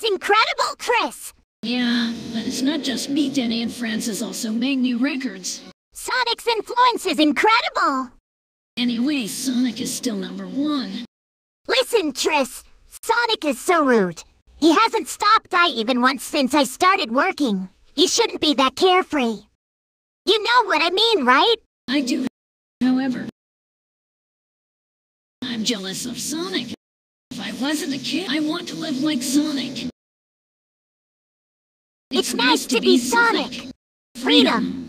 That's incredible, Chris! Yeah, but it's not just me, Danny and Frances also made new records. Sonic's influence is incredible! Anyway, Sonic is still number one. Listen, Chris, Sonic is so rude. He hasn't stopped I even once since I started working. He shouldn't be that carefree. You know what I mean, right? I do, however. I'm jealous of Sonic. If I wasn't a kid, I want to live like Sonic. It's, nice to be Sonic. Freedom.